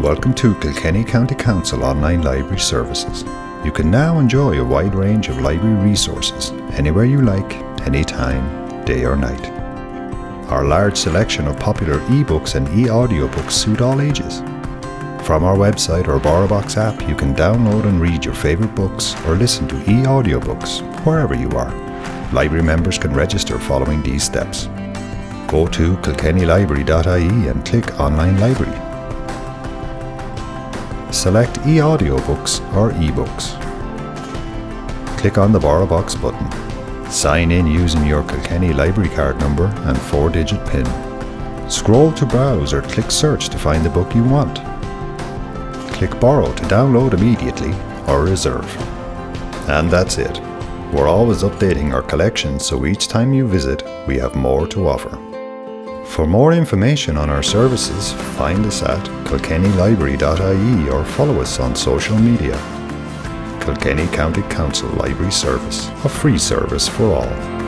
Welcome to Kilkenny County Council Online Library Services. You can now enjoy a wide range of library resources anywhere you like, anytime, day or night. Our large selection of popular ebooks and e-audiobooks suit all ages. From our website or BorrowBox app, you can download and read your favorite books or listen to e-audiobooks wherever you are. Library members can register following these steps. Go to kilkennylibrary.ie and click Online Library. Select e-audiobooks or ebooks. Click on the Borrow Box button. Sign in using your Kilkenny library card number and 4-digit PIN. Scroll to browse or click search to find the book you want. Click borrow to download immediately or reserve. And that's it. We're always updating our collection so each time you visit we have more to offer. For more information on our services, find us at kilkennylibrary.ie or follow us on social media. Kilkenny County Council Library Service, a free service for all.